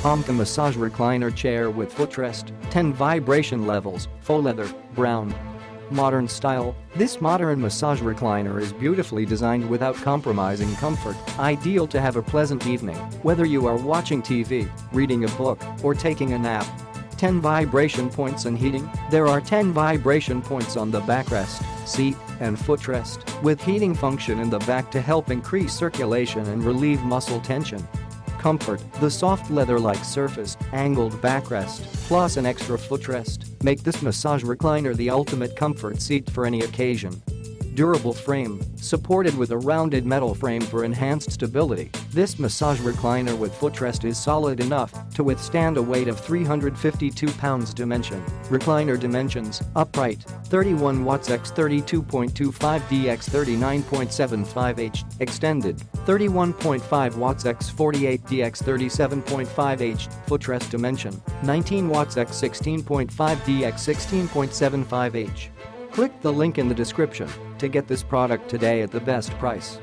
HOMCOM massage recliner chair with footrest, 10 vibration levels, faux leather, brown. Modern style, this modern massage recliner is beautifully designed without compromising comfort, ideal to have a pleasant evening, whether you are watching TV, reading a book, or taking a nap. 10 vibration points and heating, there are 10 vibration points on the backrest, seat, and footrest, with heating function in the back to help increase circulation and relieve muscle tension. Comfort, the soft leather-like surface, angled backrest, plus an extra footrest make this massage recliner the ultimate comfort seat for any occasion. Durable frame, supported with a rounded metal frame for enhanced stability, this massage recliner with footrest is solid enough to withstand a weight of 352 pounds dimension. Recliner dimensions, upright, 31 watts x 32.25 dx 39.75 h, extended, 31.5 watts x 48 dx 37.5 h, footrest dimension, 19 watts x 16.5 dx 16.75 h. Click the link in the description to get this product today at the best price.